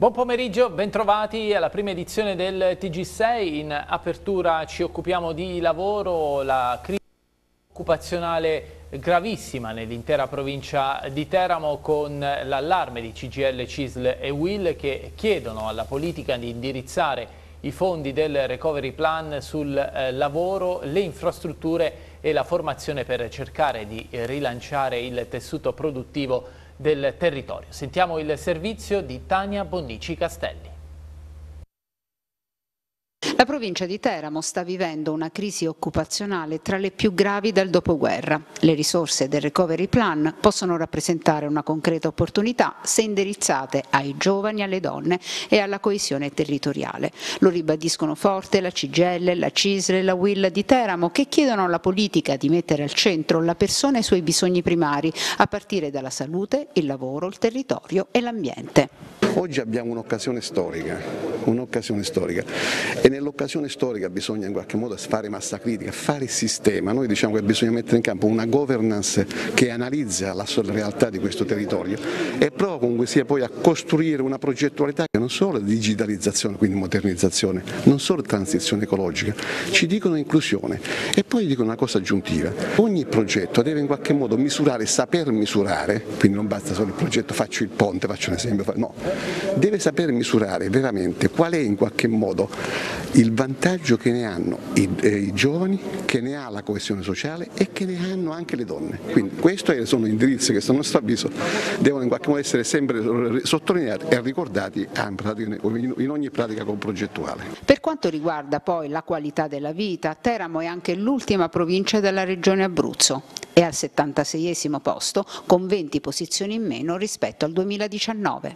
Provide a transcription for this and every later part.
Buon pomeriggio, bentrovati alla prima edizione del TG6. In apertura ci occupiamo di lavoro, la crisi occupazionale gravissima nell'intera provincia di Teramo con l'allarme di CGL, CISL e WIL che chiedono alla politica di indirizzare i fondi del recovery plan sul eh, lavoro, le infrastrutture e la formazione per cercare di rilanciare il tessuto produttivo del territorio. Sentiamo il servizio di Tania Bonnici Castelli. La provincia di Teramo sta vivendo una crisi occupazionale tra le più gravi dal dopoguerra. Le risorse del Recovery Plan possono rappresentare una concreta opportunità se indirizzate ai giovani, alle donne e alla coesione territoriale. Lo ribadiscono forte la CGL, la CISL e la WIL di Teramo che chiedono alla politica di mettere al centro la persona e i suoi bisogni primari, a partire dalla salute, il lavoro, il territorio e l'ambiente. Oggi abbiamo un'occasione storica, un'occasione storica. E nell'occasione storica bisogna in qualche modo fare massa critica, fare sistema, noi diciamo che bisogna mettere in campo una governance che analizza la realtà di questo territorio e prova comunque sia poi a costruire una progettualità che non solo è digitalizzazione, quindi modernizzazione, non solo transizione ecologica, ci dicono inclusione e poi dicono una cosa aggiuntiva, ogni progetto deve in qualche modo misurare, saper misurare, quindi non basta solo il progetto faccio il ponte, faccio un esempio, no, deve saper misurare veramente qual è in qualche modo il vantaggio che ne hanno i, eh, i giovani, che ne ha la coesione sociale e che ne hanno anche le donne. Quindi questi sono indirizzi che a nostro avviso devono in qualche modo essere sempre sottolineati e ricordati in ogni pratica progettuale. Per quanto riguarda poi la qualità della vita, Teramo è anche l'ultima provincia della regione Abruzzo è al 76 posto con 20 posizioni in meno rispetto al 2019.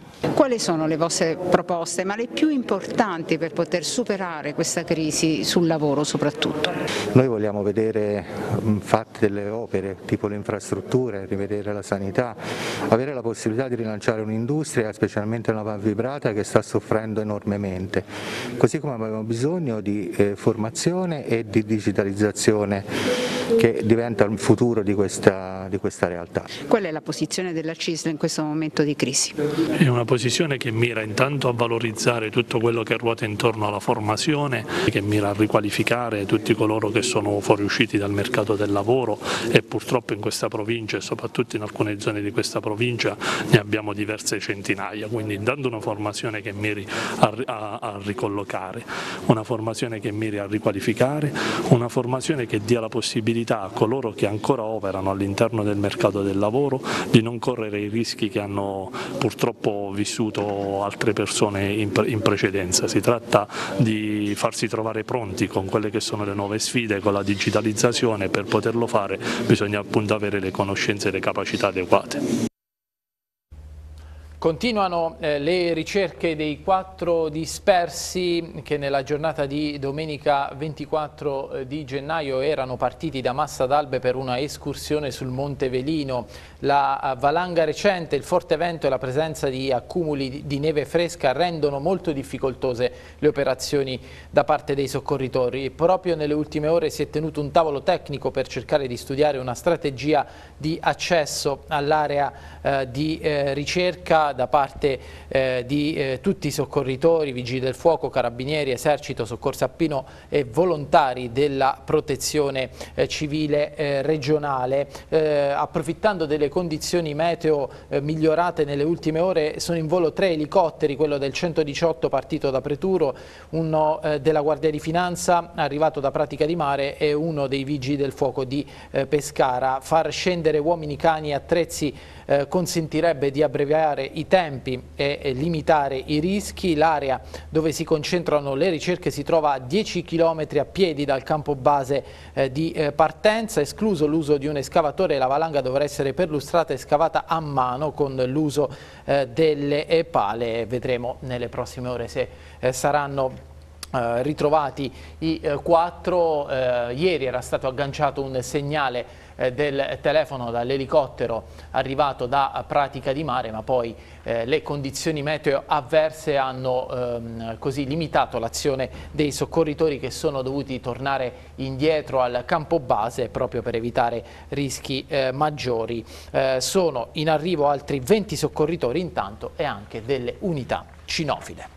Quali sono le vostre proposte, ma le più importanti per poter superare questa crisi sul lavoro soprattutto? Noi vogliamo vedere fatte delle opere tipo le infrastrutture, rivedere la sanità, avere la possibilità di rilanciare un'industria, specialmente la vibrata che sta soffrendo enormemente, così come abbiamo bisogno di eh, formazione e di digitalizzazione che diventa il futuro di questa, di questa realtà. Qual è la posizione della CISL in questo momento di crisi? È una posizione che mira intanto a valorizzare tutto quello che ruota intorno alla formazione, che mira a riqualificare tutti coloro che sono fuoriusciti dal mercato del lavoro e purtroppo in questa provincia e soprattutto in alcune zone di questa provincia ne abbiamo diverse centinaia, quindi dando una formazione che miri a, a, a ricollocare, una formazione che miri a riqualificare, una formazione che dia la possibilità possibilità a coloro che ancora operano all'interno del mercato del lavoro di non correre i rischi che hanno purtroppo vissuto altre persone in, in precedenza. Si tratta di farsi trovare pronti con quelle che sono le nuove sfide, con la digitalizzazione, per poterlo fare bisogna appunto avere le conoscenze e le capacità adeguate. Continuano eh, le ricerche dei quattro dispersi che nella giornata di domenica 24 eh, di gennaio erano partiti da Massa d'Albe per una escursione sul Monte Velino. La valanga recente, il forte vento e la presenza di accumuli di neve fresca rendono molto difficoltose le operazioni da parte dei soccorritori. Proprio nelle ultime ore si è tenuto un tavolo tecnico per cercare di studiare una strategia di accesso all'area eh, di eh, ricerca da parte eh, di eh, tutti i soccorritori, vigili del fuoco, carabinieri, esercito, soccorso appino e volontari della protezione eh, civile eh, regionale. Eh, approfittando delle condizioni meteo eh, migliorate nelle ultime ore sono in volo tre elicotteri, quello del 118 partito da Preturo, uno della Guardia di Finanza arrivato da Pratica di Mare e uno dei vigili del fuoco di Pescara. Far scendere uomini, cani e attrezzi consentirebbe di abbreviare i tempi e, limitare i rischi. L'area dove si concentrano le ricerche si trova a 10 km a piedi dal campo base eh, di eh, partenza, escluso l'uso di un escavatore, la valanga dovrà essere perlustrata e scavata a mano con l'uso eh, delle pale. Vedremo nelle prossime ore se saranno ritrovati i quattro, ieri era stato agganciato un segnale del telefono dall'elicottero arrivato da Pratica di Mare, ma poi eh, le condizioni meteo avverse hanno ehm, così limitato l'azione dei soccorritori che sono dovuti tornare indietro al campo base proprio per evitare rischi eh, maggiori. Eh, sono in arrivo altri 20 soccorritori intanto e anche delle unità cinofile.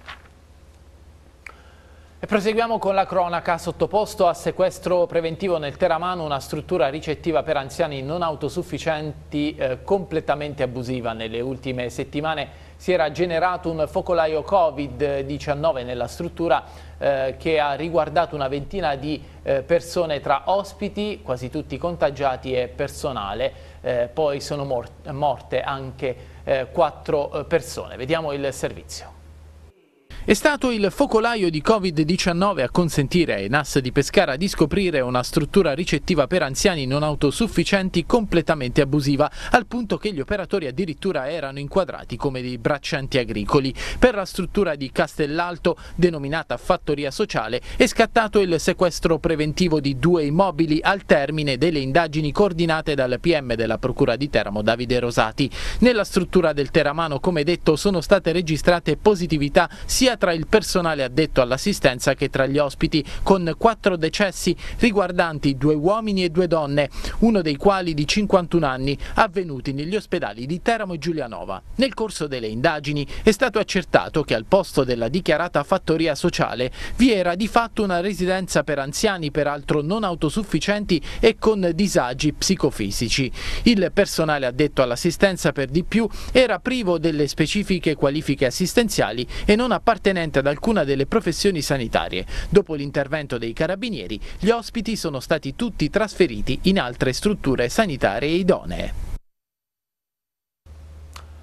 E proseguiamo con la cronaca. Sottoposto a sequestro preventivo nel Teramano una struttura ricettiva per anziani non autosufficienti eh, completamente abusiva. Nelle ultime settimane si era generato un focolaio Covid-19 nella struttura eh, che ha riguardato una ventina di eh, persone tra ospiti, quasi tutti contagiati e personale. Eh, poi sono morte anche eh, quattro eh, persone. Vediamo il servizio. È stato il focolaio di Covid-19 a consentire ai NAS di Pescara di scoprire una struttura ricettiva per anziani non autosufficienti completamente abusiva, al punto che gli operatori addirittura erano inquadrati come dei braccianti agricoli. Per la struttura di Castellalto, denominata Fattoria Sociale, è scattato il sequestro preventivo di due immobili al termine delle indagini coordinate dal PM della Procura di Teramo Davide Rosati. Nella struttura del Teramano, come detto, sono state registrate positività sia tra il personale addetto all'assistenza che tra gli ospiti, con quattro decessi riguardanti due uomini e due donne, uno dei quali di 51 anni, avvenuti negli ospedali di Teramo e Giulianova. Nel corso delle indagini è stato accertato che al posto della dichiarata fattoria sociale vi era di fatto una residenza per anziani, peraltro non autosufficienti e con disagi psicofisici. Il personale addetto all'assistenza per di più era privo delle specifiche qualifiche assistenziali e non appartenente appartenente ad alcuna delle professioni sanitarie. Dopo l'intervento dei carabinieri, gli ospiti sono stati tutti trasferiti in altre strutture sanitarie idonee.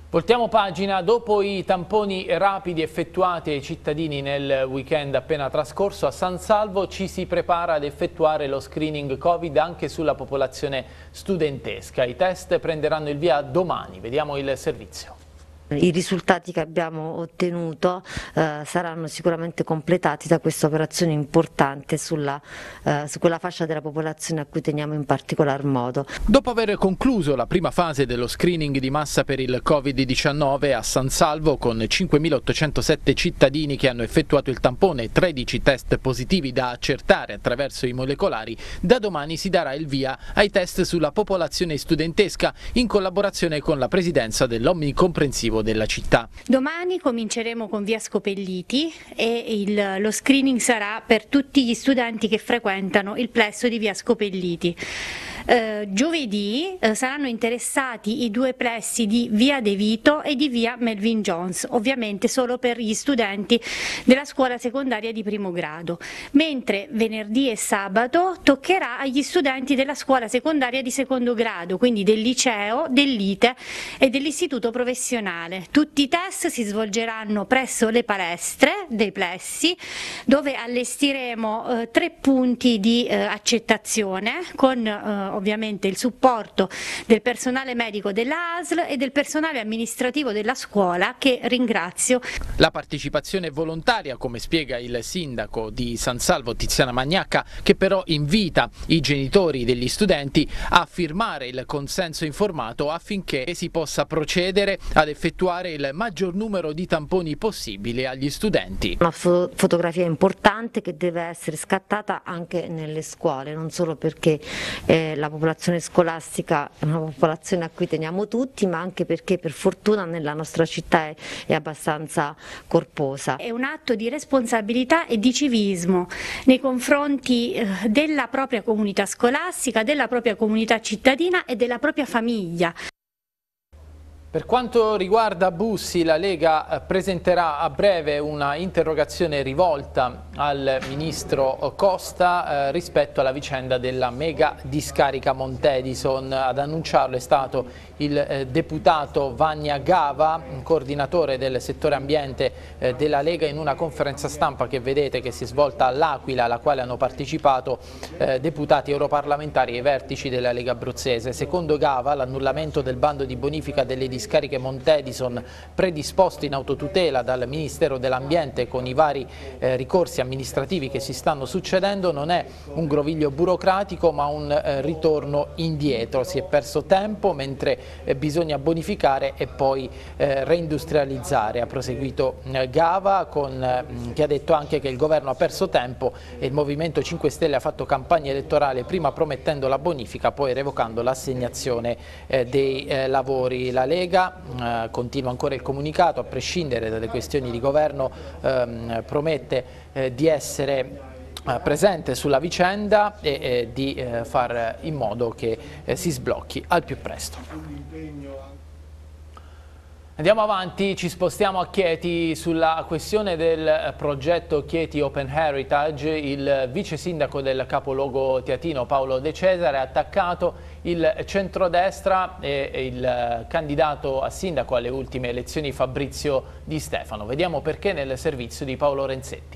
Voltiamo pagina, dopo i tamponi rapidi effettuati ai cittadini nel weekend appena trascorso a San Salvo ci si prepara ad effettuare lo screening Covid anche sulla popolazione studentesca. I test prenderanno il via domani, vediamo il servizio. I risultati che abbiamo ottenuto eh, saranno sicuramente completati da questa operazione importante sulla, eh, su quella fascia della popolazione a cui teniamo in particolar modo. Dopo aver concluso la prima fase dello screening di massa per il Covid-19 a San Salvo con 5.807 cittadini che hanno effettuato il tampone e 13 test positivi da accertare attraverso i molecolari, da domani si darà il via ai test sulla popolazione studentesca in collaborazione con la presidenza dell'Omnicomprensivo amministrativo della città. Domani cominceremo con via Scopelliti e il, lo screening sarà per tutti gli studenti che frequentano il plesso di via Scopelliti. Eh, giovedì eh, saranno interessati i due plessi di via De Vito e di via Melvin Jones, ovviamente solo per gli studenti della scuola secondaria di primo grado, mentre venerdì e sabato toccherà agli studenti della scuola secondaria di secondo grado, quindi del liceo, dell'ITE e dell'istituto professionale. Tutti i test si svolgeranno presso le palestre dei plessi dove allestiremo eh, tre punti di eh, accettazione con eh, ovviamente il supporto del personale medico della ASL e del personale amministrativo della scuola che ringrazio. La partecipazione volontaria, come spiega il sindaco di San Salvo Tiziana Magnacca, che però invita i genitori degli studenti a firmare il consenso informato affinché si possa procedere ad effettuare il maggior numero di tamponi possibile agli studenti. Una fo fotografia importante che deve essere scattata anche nelle scuole, non solo perché eh, la la popolazione scolastica è una popolazione a cui teniamo tutti, ma anche perché per fortuna nella nostra città è, è abbastanza corposa. È un atto di responsabilità e di civismo nei confronti eh, della propria comunità scolastica, della propria comunità cittadina e della propria famiglia. Per quanto riguarda Bussi, la Lega eh, presenterà a breve una interrogazione rivolta al Ministro Costa eh, rispetto alla vicenda della mega discarica Montedison. Ad annunciarlo è stato il eh, deputato Vagna Gava, coordinatore del settore ambiente eh, della Lega, in una conferenza stampa che vedete che si è svolta all'Aquila, alla quale hanno partecipato eh, deputati europarlamentari e vertici della Lega abruzzese. Secondo Gava l'annullamento del bando di bonifica delle discariche discariche Montedison predisposte in autotutela dal Ministero dell'Ambiente con i vari eh, ricorsi amministrativi che si stanno succedendo non è un groviglio burocratico ma un eh, ritorno indietro, si è perso tempo mentre eh, bisogna bonificare e poi eh, reindustrializzare, ha proseguito eh, Gava con, che ha detto anche che il governo ha perso tempo e il Movimento 5 Stelle ha fatto campagna elettorale prima promettendo la bonifica poi revocando l'assegnazione eh, dei lavori. La Lega continua ancora il comunicato a prescindere dalle questioni di governo ehm, promette di essere eh, presente sulla vicenda e eh, di eh, far in modo che si sblocchi al più presto. Andiamo avanti, ci spostiamo a Chieti sulla questione del progetto Chieti Open Heritage. Il vice sindaco del capoluogo teatino Paolo De Cesare ha attaccato il centrodestra e il candidato a sindaco alle ultime elezioni Fabrizio Di Stefano. Vediamo perché nel servizio di Paolo Renzetti.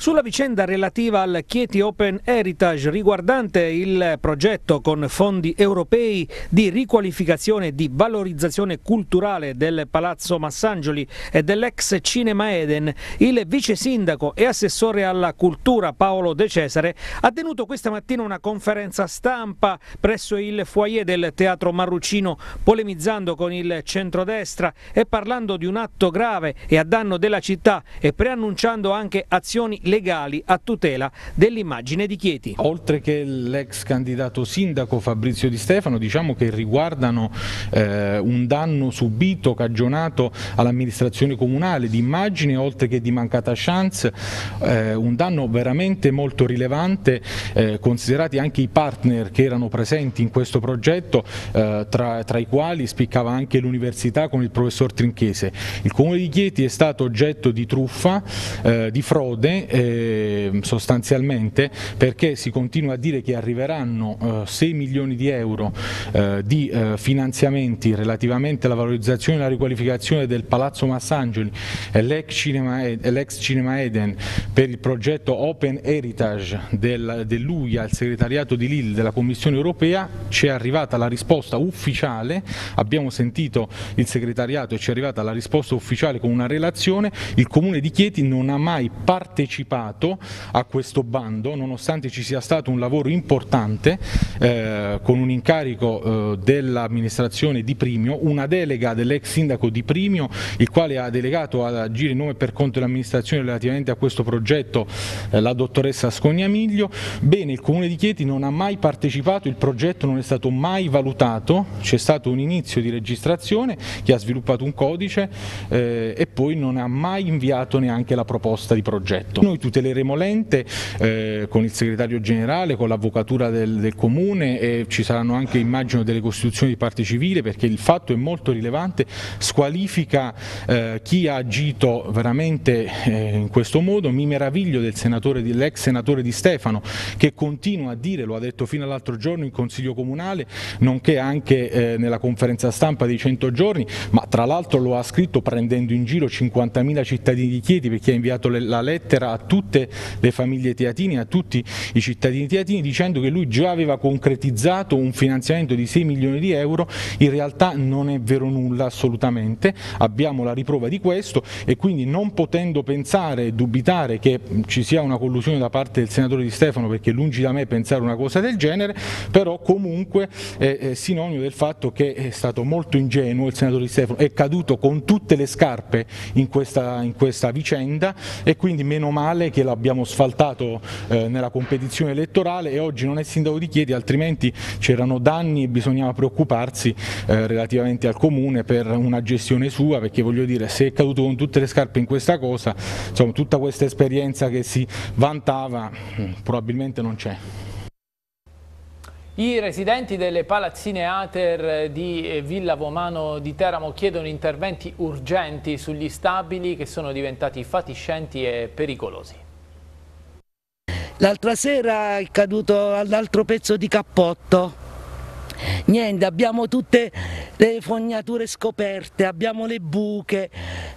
Sulla vicenda relativa al Chieti Open Heritage riguardante il progetto con fondi europei di riqualificazione e di valorizzazione culturale del Palazzo Massangioli e dell'ex Cinema Eden, il vice sindaco e assessore alla cultura Paolo De Cesare ha tenuto questa mattina una conferenza stampa presso il foyer del Teatro Marrucino polemizzando con il centrodestra e parlando di un atto grave e a danno della città e preannunciando anche azioni legali a tutela dell'immagine di Chieti. Oltre che l'ex candidato sindaco Fabrizio Di Stefano, diciamo che riguardano eh, un danno subito, cagionato all'amministrazione comunale di immagine, oltre che di mancata chance, eh, un danno veramente molto rilevante, eh, considerati anche i partner che erano presenti in questo progetto, eh, tra, tra i quali spiccava anche l'università con il professor Trinchese. Il comune di Chieti è stato oggetto di truffa, eh, di frode, eh, sostanzialmente perché si continua a dire che arriveranno eh, 6 milioni di euro eh, di eh, finanziamenti relativamente alla valorizzazione e alla riqualificazione del Palazzo Massangeli e l'ex Cinema, Cinema, Eden per il progetto Open Heritage del, dell'UIA, il segretariato di Lille della Commissione europea, ci è arrivata la risposta ufficiale, abbiamo sentito il segretariato e ci è arrivata la risposta ufficiale con una relazione, il Comune di Chieti non ha mai partecipato partecipato a questo bando nonostante ci sia stato un lavoro importante eh, con un incarico eh, dell'amministrazione di Primio, una delega dell'ex sindaco di Primio il quale ha delegato ad agire in nome per conto dell'amministrazione relativamente a questo progetto eh, la dottoressa Scognamiglio. Bene, il Comune di Chieti non ha mai partecipato, il progetto non è stato mai valutato, c'è stato un inizio di registrazione che ha sviluppato un codice eh, e poi non ha mai inviato neanche la proposta di progetto. Noi tuteleremo l'ente eh, con il segretario generale, con l'avvocatura del, del, comune e ci saranno anche immagino delle costituzioni di parte civile perché il fatto è molto rilevante, squalifica eh, chi ha agito veramente eh, in questo modo, mi meraviglio del senatore, dell'ex senatore di Stefano che continua a dire, lo ha detto fino all'altro giorno in Consiglio Comunale, nonché anche eh, nella conferenza stampa dei 100 giorni, ma tra l'altro lo ha scritto prendendo in giro 50.000 cittadini di Chieti perché ha inviato la lettera a tutte le famiglie teatine, a tutti i cittadini teatini dicendo che lui già aveva concretizzato un finanziamento di 6 milioni di euro, in realtà non è vero nulla assolutamente, abbiamo la riprova di questo e quindi non potendo pensare e dubitare che ci sia una collusione da parte del senatore Di Stefano perché lungi da me pensare una cosa del genere, però comunque è sinonimo del fatto che è stato molto ingenuo il senatore Di Stefano, è caduto con tutte le scarpe in questa, in questa vicenda e quindi meno male male che l'abbiamo sfaltato eh, nella competizione elettorale e oggi non è sindaco di Chieti, altrimenti c'erano danni e bisognava preoccuparsi eh, relativamente al comune per una gestione sua, perché voglio dire se è caduto con tutte le scarpe in questa cosa, insomma tutta questa esperienza che si vantava mm, probabilmente non c'è. I residenti delle palazzine Ater di Villa Vomano di Teramo chiedono interventi urgenti sugli stabili che sono diventati fatiscenti e pericolosi. L'altra sera è caduto all'altro pezzo di cappotto niente, abbiamo tutte le fognature scoperte, abbiamo le buche,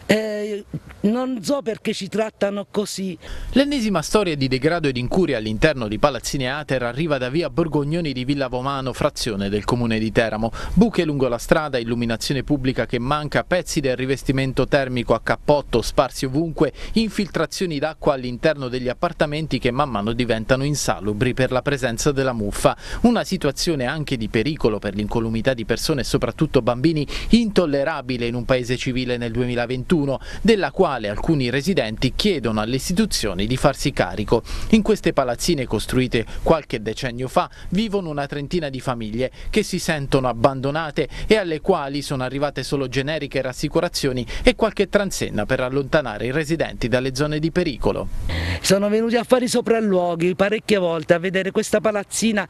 eh, non so perché ci trattano così. L'ennesima storia di degrado ed incuria all'interno di Palazzine Ater arriva da via Borgognoni di Villa Vomano, frazione del comune di Teramo. Buche lungo la strada, illuminazione pubblica che manca, pezzi del rivestimento termico a cappotto sparsi ovunque, infiltrazioni d'acqua all'interno degli appartamenti che man mano diventano insalubri per la presenza della muffa. Una situazione anche di pericolo per l'incolumità di persone e soprattutto bambini intollerabile in un paese civile nel 2021, della quale alcuni residenti chiedono alle istituzioni di farsi carico. In queste palazzine costruite qualche decennio fa vivono una trentina di famiglie che si sentono abbandonate e alle quali sono arrivate solo generiche rassicurazioni e qualche transenna per allontanare i residenti dalle zone di pericolo. Sono venuti a fare i sopralluoghi parecchie volte a vedere questa palazzina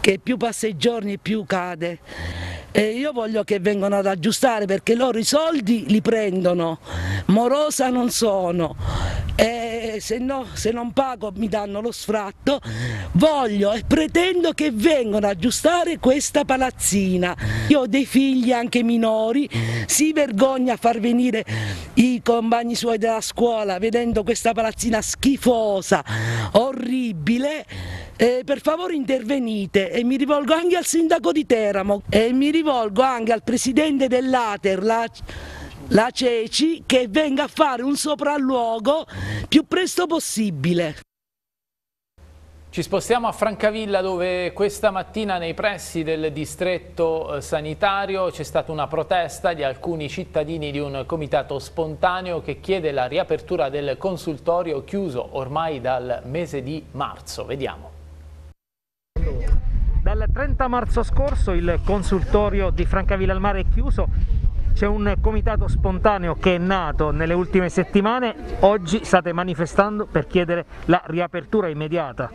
che più passa i giorni più cade. E io voglio che vengano ad aggiustare perché loro i soldi li prendono, morosa non sono e se, no, se non pago mi danno lo sfratto, voglio e pretendo che vengano ad aggiustare questa palazzina. Io ho dei figli anche minori, si vergogna a far venire i compagni suoi della scuola vedendo questa palazzina schifosa, orribile eh, per favore intervenite e mi rivolgo anche al sindaco di Teramo e mi rivolgo anche al presidente dell'Ater, la, la Ceci, che venga a fare un sopralluogo più presto possibile. Ci spostiamo a Francavilla dove questa mattina nei pressi del distretto eh, sanitario c'è stata una protesta di alcuni cittadini di un comitato spontaneo che chiede la riapertura del consultorio chiuso ormai dal mese di marzo. Vediamo. Dal 30 marzo scorso il consultorio di Francavilla al Mare è chiuso c'è un comitato spontaneo che è nato nelle ultime settimane, oggi state manifestando per chiedere la riapertura immediata.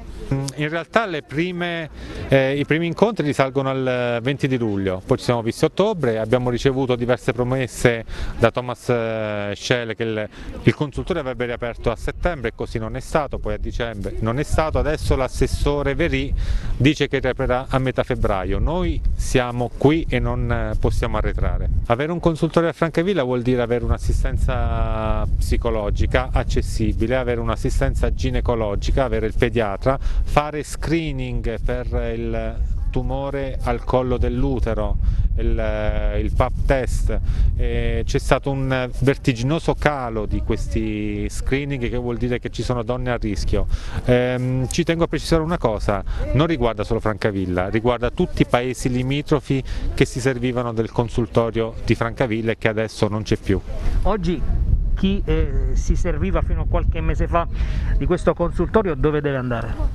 In realtà prime, eh, i primi incontri risalgono al 20 di luglio, poi ci siamo visti a ottobre, abbiamo ricevuto diverse promesse da Thomas eh, Schell che il, il consultore avrebbe riaperto a settembre e così non è stato, poi a dicembre non è stato, adesso l'assessore Verì dice che riaprirà a metà febbraio, noi siamo qui e non eh, possiamo arretrare. Avere un consultorio a Francavilla vuol dire avere un'assistenza psicologica accessibile, avere un'assistenza ginecologica, avere il pediatra, fare screening per il tumore al collo dell'utero, il, il PAP test, c'è stato un vertiginoso calo di questi screening che vuol dire che ci sono donne a rischio. Ehm, ci tengo a precisare una cosa, non riguarda solo Francavilla, riguarda tutti i paesi limitrofi che si servivano del consultorio di Francavilla e che adesso non c'è più. Oggi chi eh, si serviva fino a qualche mese fa di questo consultorio dove deve andare?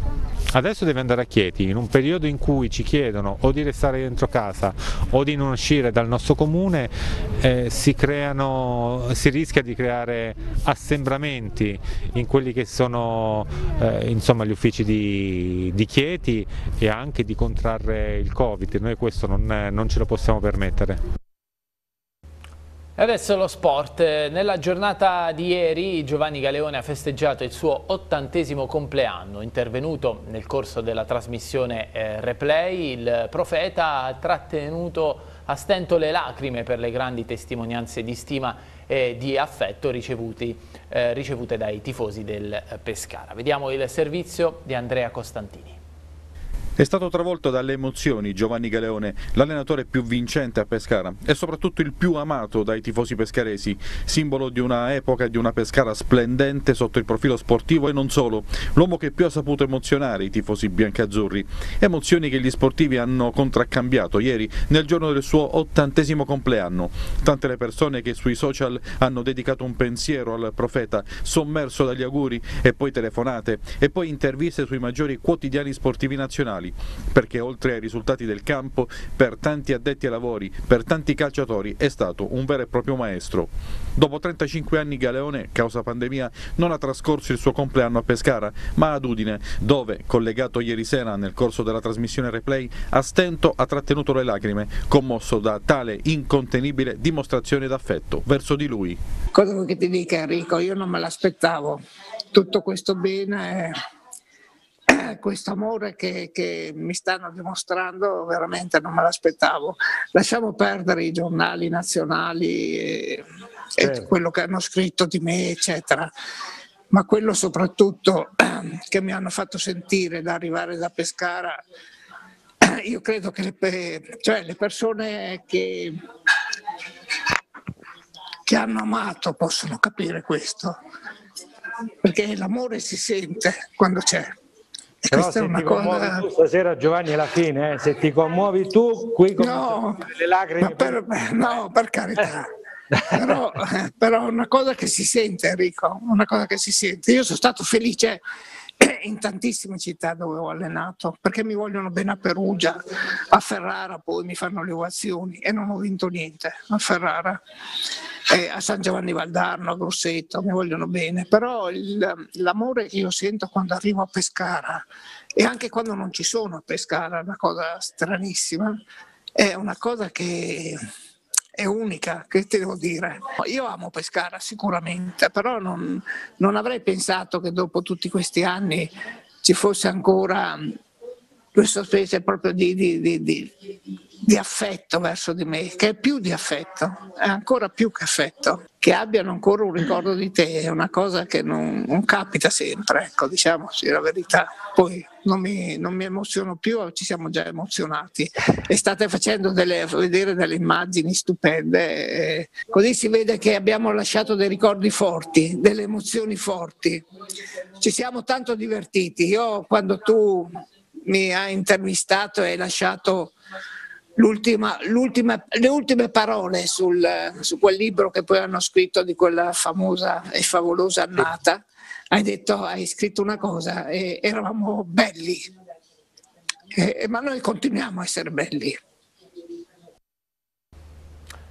Adesso deve andare a Chieti, in un periodo in cui ci chiedono o di restare dentro casa o di non uscire dal nostro comune, eh, si, creano, si, rischia di creare assembramenti in quelli che sono eh, insomma, gli uffici di, di, Chieti e anche di contrarre il Covid, noi questo non, non ce lo possiamo permettere. Adesso lo sport. Nella giornata di ieri Giovanni Galeone ha festeggiato il suo ottantesimo compleanno. Intervenuto nel corso della trasmissione eh, Replay, il profeta ha trattenuto a stento le lacrime per le grandi testimonianze di stima e di affetto ricevuti, eh, ricevute dai tifosi del Pescara. Vediamo il servizio di Andrea Costantini. È stato travolto dalle emozioni Giovanni Galeone, l'allenatore più vincente a Pescara e soprattutto il più amato dai tifosi pescaresi, simbolo di una epoca e di una Pescara splendente sotto il profilo sportivo e non solo, l'uomo che più ha saputo emozionare i tifosi biancazzurri, emozioni che gli sportivi hanno contraccambiato ieri nel giorno del suo ottantesimo compleanno. Tante le persone che sui social hanno dedicato un pensiero al profeta, sommerso dagli auguri e poi telefonate e poi interviste sui maggiori quotidiani sportivi nazionali mondiali, perché oltre ai risultati del campo, per tanti addetti ai lavori, per tanti calciatori, è stato un vero e proprio maestro. Dopo 35 anni Galeone, causa pandemia, non ha trascorso il suo compleanno a Pescara, ma ad Udine, dove, collegato ieri sera nel corso della trasmissione replay, a stento ha trattenuto le lacrime, commosso da tale incontenibile dimostrazione d'affetto verso di lui. Cosa vuoi che ti dica Enrico? Io non me l'aspettavo. Tutto questo bene questo amore che, che, mi stanno dimostrando veramente non me l'aspettavo. Lasciamo perdere i giornali nazionali e, certo. e quello che hanno scritto di me, eccetera, ma quello soprattutto che mi hanno fatto sentire da arrivare da Pescara. Io credo che le, cioè le persone che, che hanno amato possono capire questo, perché l'amore si sente quando c'è. E Però se ti cosa... tu stasera Giovanni alla fine, eh, se ti commuovi tu, qui no, le lacrime. Per, no, per carità. però, però una cosa che si sente Enrico, una cosa che si sente. Io sono stato felice in tantissime città dove ho allenato, perché mi vogliono bene a Perugia, a Ferrara poi mi fanno le ovazioni e non ho vinto niente a Ferrara, e a San Giovanni Valdarno, a Grosseto, mi vogliono bene, però il, l'amore che io sento quando arrivo a Pescara e anche quando non ci sono a Pescara, è una cosa stranissima, è una cosa che è unica, che te devo dire. Io amo Pescara sicuramente, però non, non avrei pensato che dopo tutti questi anni ci fosse ancora questa specie proprio di, di, di, di, affetto verso di me, che è più di affetto, è ancora più che affetto. Che abbiano ancora un ricordo di te è una cosa che non, non capita sempre, ecco, diciamoci la verità. Poi non mi, non mi, emoziono più, ci siamo già emozionati e state facendo delle, vedere delle immagini stupende, e così si vede che abbiamo lasciato dei ricordi forti, delle emozioni forti. Ci siamo tanto divertiti. Io quando tu mi ha intervistato e lasciato l'ultima, l'ultima, le ultime parole sul, su quel libro che poi hanno scritto di quella famosa e favolosa annata. Hai detto, hai scritto una cosa e eravamo belli, e, ma noi continuiamo a essere belli.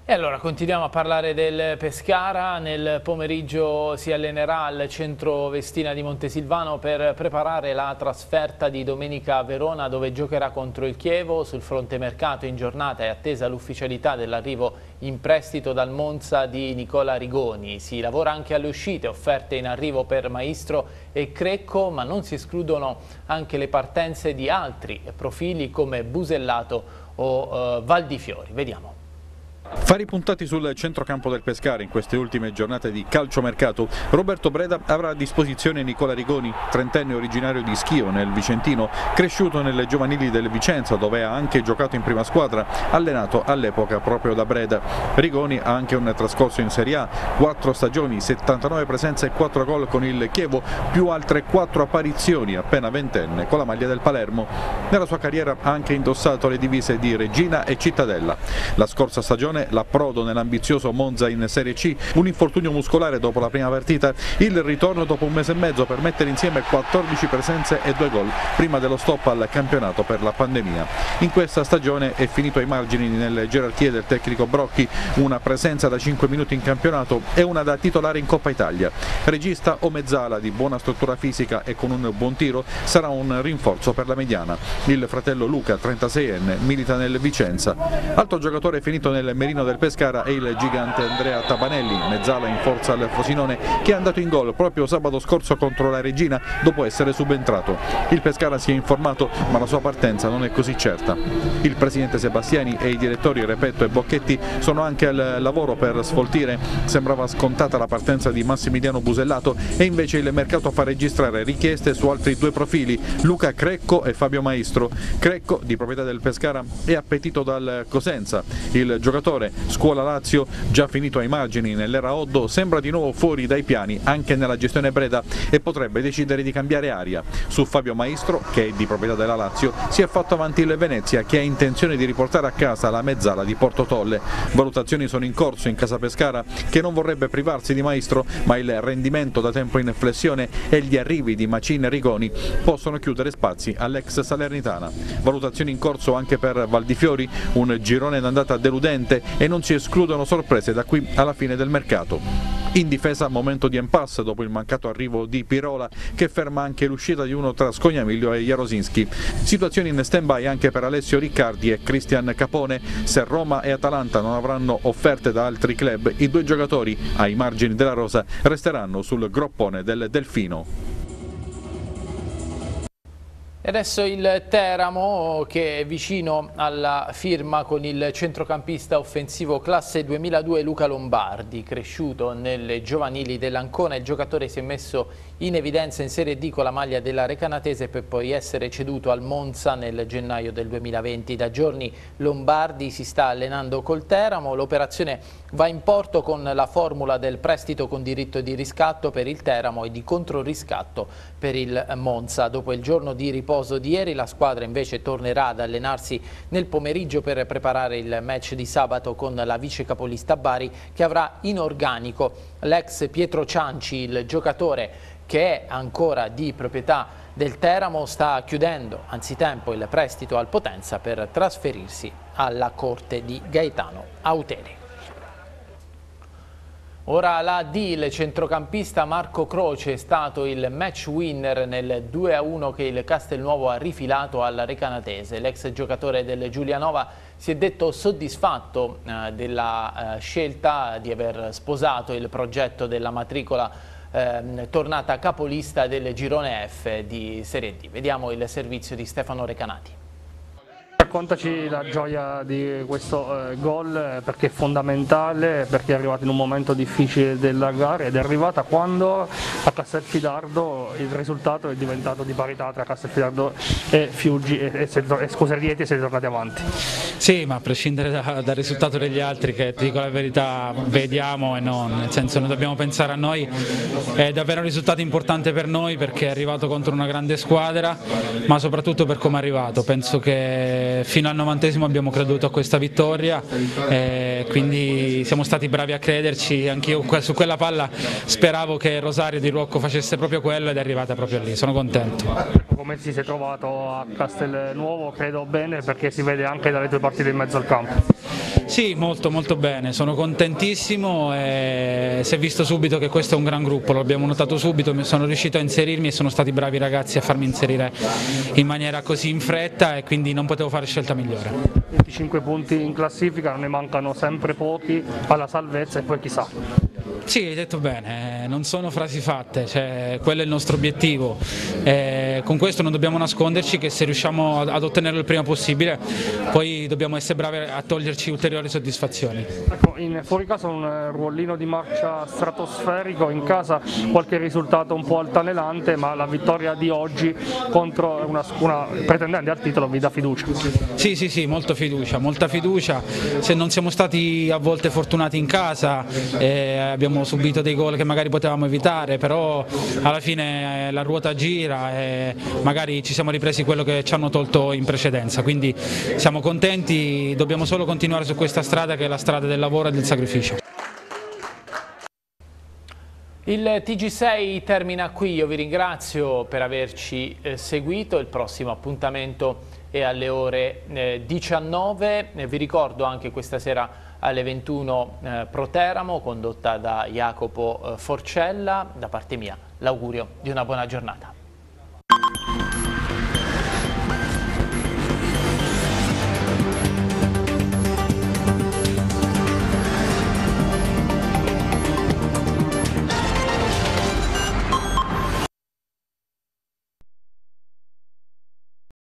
E allora continuiamo a parlare del Pescara, nel pomeriggio si allenerà al centro Vestina di Montesilvano per preparare la trasferta di domenica a Verona dove giocherà contro il Chievo, sul fronte mercato in giornata è attesa l'ufficialità dell'arrivo in prestito dal Monza di Nicola Rigoni, si lavora anche alle uscite offerte in arrivo per Maestro e Crecco ma non si escludono anche le partenze di altri profili come Busellato o eh, Valdifiori, vediamo. Fari puntati sul centrocampo del Pescara in queste ultime giornate di calciomercato, Roberto Breda avrà a disposizione Nicola Rigoni, trentenne originario di Schio nel Vicentino, cresciuto nelle giovanili del Vicenza dove ha anche giocato in prima squadra, allenato all'epoca proprio da Breda. Rigoni ha anche un trascorso in Serie A, 4 stagioni, 79 presenze e 4 gol con il Chievo, più altre 4 apparizioni appena ventenne con la maglia del Palermo. Nella sua carriera ha anche indossato le divise di Regina e Cittadella. La scorsa stagione stagione l'approdo nell'ambizioso Monza in Serie C, un infortunio muscolare dopo la prima partita, il ritorno dopo un mese e mezzo per mettere insieme 14 presenze e 2 gol prima dello stop al campionato per la pandemia. In questa stagione è finito ai margini nelle gerarchie del tecnico Brocchi, una presenza da 5 minuti in campionato e una da titolare in Coppa Italia. Regista o mezzala di buona struttura fisica e con un buon tiro sarà un rinforzo per la mediana. Il fratello Luca, 36enne, milita nel Vicenza. Altro giocatore finito nel Merino del Pescara è il gigante Andrea Tabanelli, mezzala in forza al Frosinone, che è andato in gol proprio sabato scorso contro la Regina dopo essere subentrato. Il Pescara si è informato ma la sua partenza non è così certa. Il presidente Sebastiani e i direttori Repetto e Bocchetti sono anche al lavoro per sfoltire. Sembrava scontata la partenza di Massimiliano Busellato e invece il mercato fa registrare richieste su altri due profili, Luca Crecco e Fabio Maestro. Crecco, di proprietà del Pescara, è appetito dal Cosenza. Il giocatore giocatore. Scuola Lazio, già finito ai margini nell'era Oddo, sembra di nuovo fuori dai piani anche nella gestione Breda e potrebbe decidere di cambiare aria. Su Fabio Maestro, che è di proprietà della Lazio, si è fatto avanti il Venezia che ha intenzione di riportare a casa la mezzala di Porto Tolle. Valutazioni sono in corso in casa Pescara che non vorrebbe privarsi di Maestro, ma il rendimento da tempo in flessione e gli arrivi di Macin e Rigoni possono chiudere spazi all'ex Salernitana. Valutazioni in corso anche per Valdifiori, un girone d'andata deludente e non si escludono sorprese da qui alla fine del mercato. In difesa momento di impasse dopo il mancato arrivo di Pirola che ferma anche l'uscita di uno tra Scognamiglio e Jarosinski. Situazioni in stand-by anche per Alessio Riccardi e Cristian Capone. Se Roma e Atalanta non avranno offerte da altri club, i due giocatori ai margini della rosa resteranno sul groppone del Delfino. E adesso il Teramo che è vicino alla firma con il centrocampista offensivo classe 2002 Luca Lombardi, cresciuto nelle giovanili dell'Ancona. Il giocatore si è messo in evidenza in Serie D con la maglia della Recanatese per poi essere ceduto al Monza nel gennaio del 2020. Da giorni Lombardi si sta allenando col Teramo, l'operazione va in porto con la formula del prestito con diritto di riscatto per il Teramo e di controriscatto per il Monza. Dopo il giorno di riposo di ieri, la squadra invece tornerà ad allenarsi nel pomeriggio per preparare il match di sabato con la vice capolista Bari che avrà in organico l'ex Pietro Cianci, il giocatore che è ancora di proprietà del Teramo, sta chiudendo anzitempo il prestito al Potenza per trasferirsi alla corte di Gaetano Auteri. Ora la D, il centrocampista Marco Croce è stato il match winner nel 2-1 che il Castelnuovo ha rifilato al Recanatese. L'ex giocatore del Giulianova si è detto soddisfatto eh, della eh, scelta di aver sposato il progetto della matricola eh, tornata capolista del girone F di Serie D. Vediamo il servizio di Stefano Recanati. Raccontaci la gioia di questo eh, gol eh, perché è fondamentale, perché è arrivato in un momento difficile della gara ed è arrivata quando a Castelfidardo il risultato è diventato di parità tra Castelfidardo e Fiuggi e, e, e Scuserieti e siete tornati avanti. Sì, ma a prescindere da, dal risultato degli altri che ti dico la verità vediamo e non, nel senso noi dobbiamo pensare a noi, è davvero un risultato importante per noi perché è arrivato contro una grande squadra, ma soprattutto per come è arrivato, penso che fino al novantesimo abbiamo creduto a questa vittoria e quindi siamo stati bravi a crederci, anch'io su quella palla speravo che Rosario di Rocco facesse proprio quello ed è arrivata proprio lì, sono contento. Come si è trovato a Castelnuovo? Credo bene perché si vede anche dalle tue partite in mezzo al campo. Sì, molto molto bene, sono contentissimo e si è visto subito che questo è un gran gruppo, lo abbiamo notato subito, sono riuscito a inserirmi e sono stati bravi ragazzi a farmi inserire in maniera così in fretta e quindi non potevo fare scelta migliore. 25 punti in classifica, ne mancano sempre pochi alla salvezza e poi chissà. Sì, hai detto bene, non sono frasi fatte, cioè, quello è il nostro obiettivo. E con questo non dobbiamo nasconderci che se riusciamo ad ottenerlo il prima possibile, poi dobbiamo essere bravi a toglierci ulteriori soddisfazioni. Ecco, in fuori casa un ruolino di marcia stratosferico, in casa qualche risultato un po' altanelante, ma la vittoria di oggi contro una, una pretendente al titolo vi dà fiducia. Sì, sì, sì, molta fiducia, molta fiducia. Se non siamo stati a volte fortunati in casa, eh, abbiamo abbiamo subito dei gol che magari potevamo evitare, però alla fine eh, la ruota gira e magari ci siamo ripresi quello che ci hanno tolto in precedenza, quindi siamo contenti, dobbiamo solo continuare su questa strada che è la strada del lavoro e del sacrificio. Il TG6 termina qui, io vi ringrazio per averci eh, seguito, il prossimo appuntamento è alle ore eh, 19, eh, vi ricordo anche questa sera alle 21 eh, Proteramo condotta da Jacopo eh, Forcella. Da parte mia l'augurio di una buona giornata.